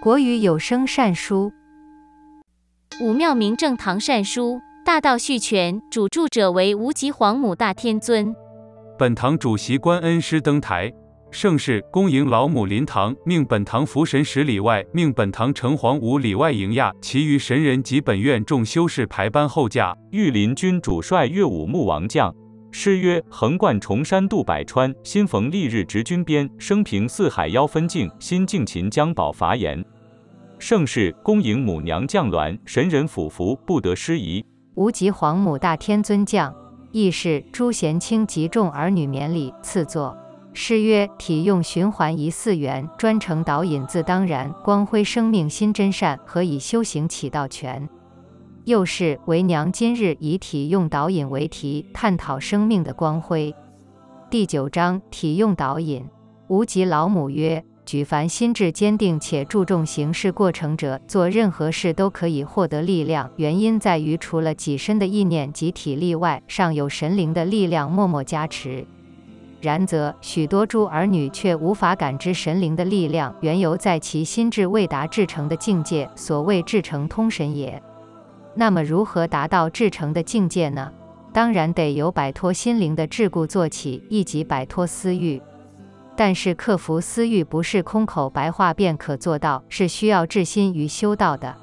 国语有声善书《武庙明正堂善书》大道续全，主著者为无极皇母大天尊。本堂主席观恩师登台，盛世恭迎老母临堂，命本堂福神十里外，命本堂城隍五里外迎驾，其余神人及本院众修士排班候驾。御林军主帅岳武穆王将。诗曰：横贯重山渡百川，新逢丽日执军边。生平四海邀分境，新靖秦江保伐言。盛世恭迎母娘降銮，神人俯伏不得失仪。无极皇母大天尊降。亦是诸贤卿及众儿女免礼赐座。诗曰：体用循环一四元，专程导引自当然。光辉生命心真善，何以修行起道全？又是为娘今日以体用导引为题，探讨生命的光辉。第九章体用导引。无极老母曰。举凡心智坚定且注重行事过程者，做任何事都可以获得力量。原因在于，除了己身的意念及体力外，尚有神灵的力量默默加持。然则，许多诸儿女却无法感知神灵的力量，缘由在其心智未达至诚的境界，所谓至诚通神也。那么，如何达到至诚的境界呢？当然得由摆脱心灵的桎梏做起，以及摆脱私欲。但是克服私欲不是空口白话便可做到，是需要至心于修道的。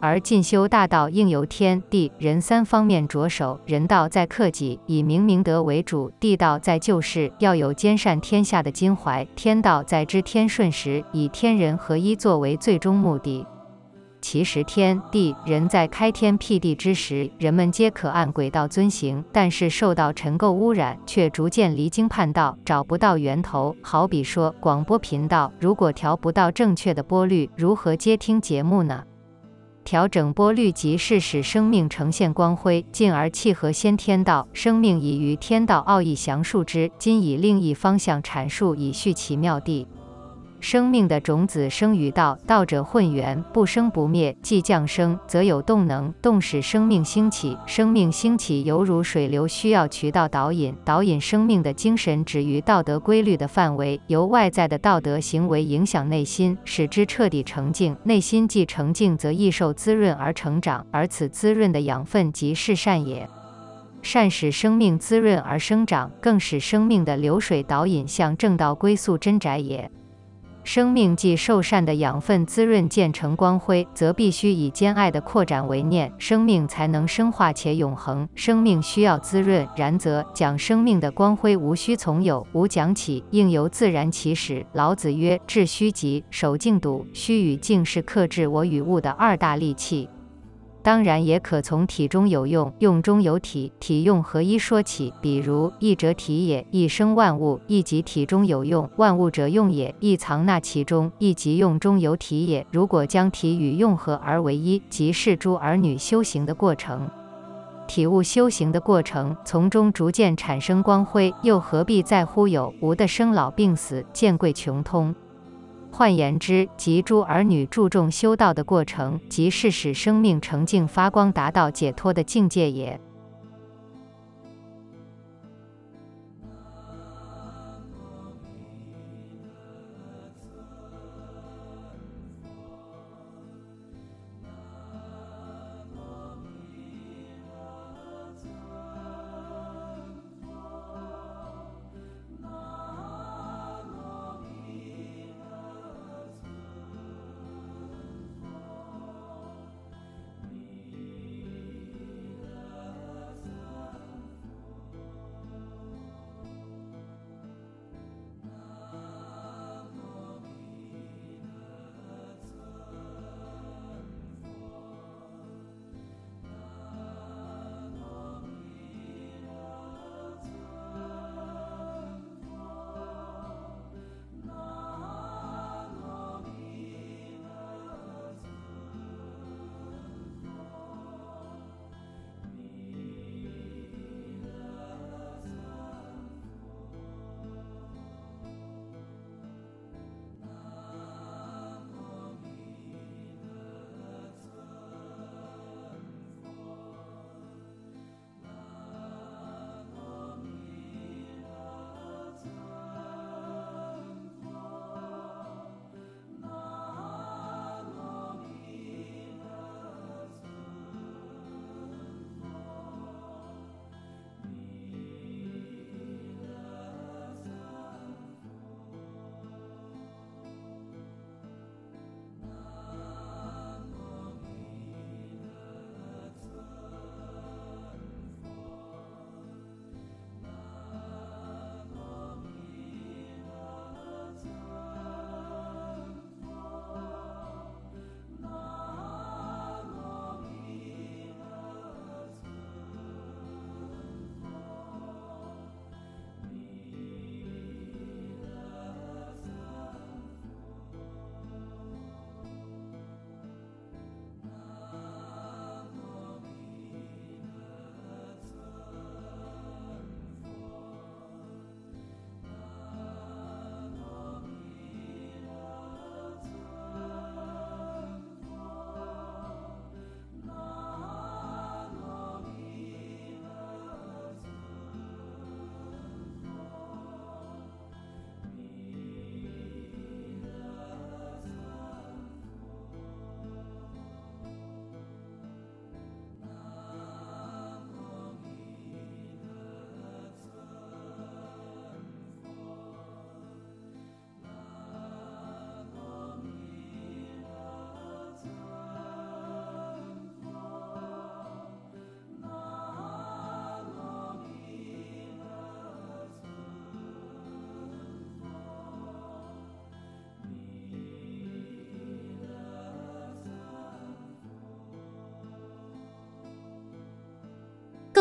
而进修大道应由天地人三方面着手。人道在克己，以明明德为主；地道在救世，要有兼善天下的襟怀；天道在知天顺时，以天人合一作为最终目的。其实天地人在开天辟地之时，人们皆可按轨道遵行，但是受到尘垢污染，却逐渐离经叛道，找不到源头。好比说广播频道，如果调不到正确的波率，如何接听节目呢？调整波率即是使生命呈现光辉，进而契合先天道。生命已于天道奥义详述之，今以另一方向阐述，以续其妙地。生命的种子生于道，道者混元，不生不灭。既降生，则有动能，动使生命兴起。生命兴起犹如水流，需要渠道导引。导引生命的精神止于道德规律的范围，由外在的道德行为影响内心，使之彻底澄净。内心既澄净，则易受滋润而成长，而此滋润的养分即是善也。善使生命滋润而生长，更使生命的流水导引向正道归宿真宅也。生命既受善的养分滋润，渐成光辉，则必须以兼爱的扩展为念，生命才能生化且永恒。生命需要滋润，然则讲生命的光辉无需从有，无讲起，应由自然起始。老子曰：“致虚极，守静笃。”虚与静是克制我与物的二大利器。当然也可从体中有用，用中有体，体用合一说起。比如一者体也，一生万物；一即体中有用，万物者用也，一藏纳其中；一即用中有体也。如果将体与用合而为一，即是诸儿女修行的过程，体悟修行的过程，从中逐渐产生光辉，又何必在乎有无的生老病死、见贵穷通？换言之，即诸儿女注重修道的过程，即是使生命澄净发光，达到解脱的境界也。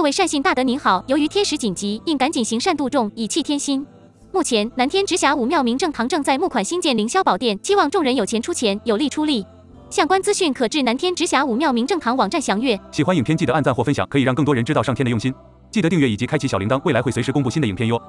位善信大德您好，由于天时紧急，应赶紧行善度众，以弃天心。目前南天直辖武庙明正堂正在募款兴建凌霄宝殿，期望众人有钱出钱，有力出力。相关资讯可至南天直辖武庙明正堂网站详阅。喜欢影片记得按赞或分享，可以让更多人知道上天的用心。记得订阅以及开启小铃铛，未来会随时公布新的影片哟。